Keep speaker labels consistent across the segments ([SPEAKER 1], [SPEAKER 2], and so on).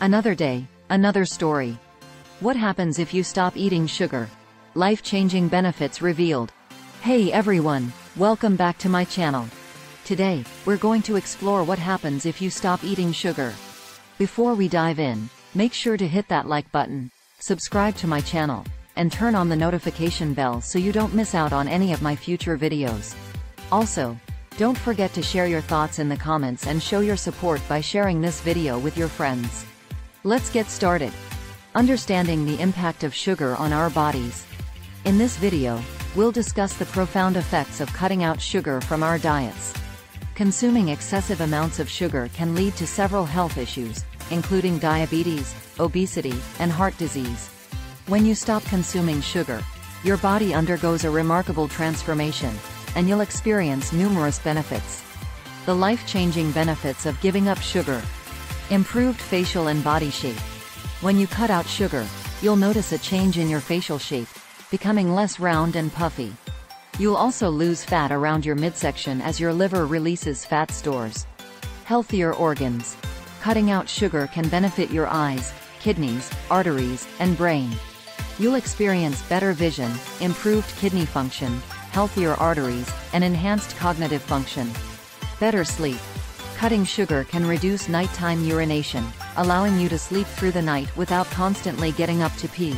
[SPEAKER 1] Another day, another story. What happens if you stop eating sugar? Life-changing benefits revealed. Hey everyone, welcome back to my channel. Today, we're going to explore what happens if you stop eating sugar. Before we dive in, make sure to hit that like button, subscribe to my channel, and turn on the notification bell so you don't miss out on any of my future videos. Also, don't forget to share your thoughts in the comments and show your support by sharing this video with your friends. Let's get started. Understanding the impact of sugar on our bodies. In this video, we'll discuss the profound effects of cutting out sugar from our diets. Consuming excessive amounts of sugar can lead to several health issues, including diabetes, obesity, and heart disease. When you stop consuming sugar, your body undergoes a remarkable transformation, and you'll experience numerous benefits. The life-changing benefits of giving up sugar. Improved facial and body shape. When you cut out sugar, you'll notice a change in your facial shape, becoming less round and puffy. You'll also lose fat around your midsection as your liver releases fat stores. Healthier organs. Cutting out sugar can benefit your eyes, kidneys, arteries, and brain. You'll experience better vision, improved kidney function, healthier arteries, and enhanced cognitive function. Better sleep. Cutting sugar can reduce nighttime urination, allowing you to sleep through the night without constantly getting up to pee.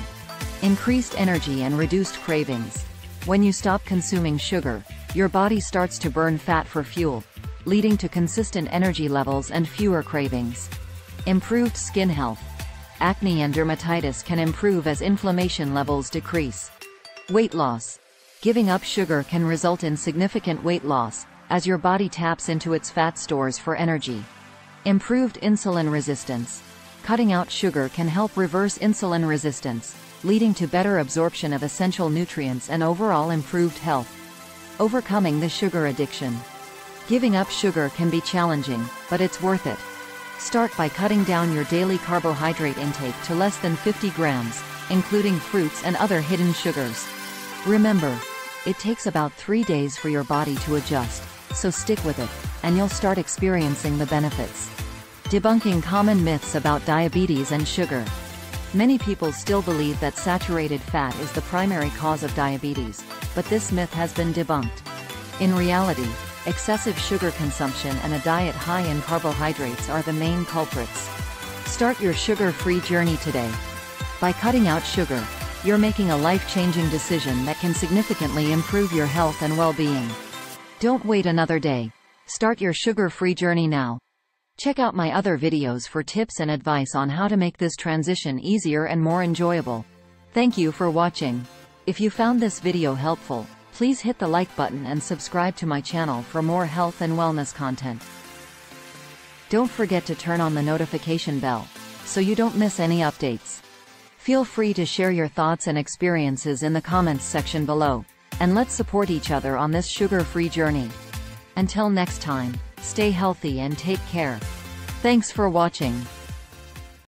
[SPEAKER 1] Increased energy and reduced cravings. When you stop consuming sugar, your body starts to burn fat for fuel, leading to consistent energy levels and fewer cravings. Improved skin health acne and dermatitis can improve as inflammation levels decrease. Weight loss. Giving up sugar can result in significant weight loss, as your body taps into its fat stores for energy. Improved insulin resistance. Cutting out sugar can help reverse insulin resistance, leading to better absorption of essential nutrients and overall improved health. Overcoming the sugar addiction. Giving up sugar can be challenging, but it's worth it. Start by cutting down your daily carbohydrate intake to less than 50 grams, including fruits and other hidden sugars. Remember, it takes about three days for your body to adjust, so stick with it, and you'll start experiencing the benefits. Debunking common myths about diabetes and sugar. Many people still believe that saturated fat is the primary cause of diabetes, but this myth has been debunked. In reality, excessive sugar consumption and a diet high in carbohydrates are the main culprits. Start your sugar-free journey today. By cutting out sugar, you're making a life-changing decision that can significantly improve your health and well-being. Don't wait another day. Start your sugar-free journey now. Check out my other videos for tips and advice on how to make this transition easier and more enjoyable. Thank you for watching. If you found this video helpful, Please hit the like button and subscribe to my channel for more health and wellness content. Don't forget to turn on the notification bell, so you don't miss any updates. Feel free to share your thoughts and experiences in the comments section below, and let's support each other on this sugar-free journey. Until next time, stay healthy and take care. Thanks for watching.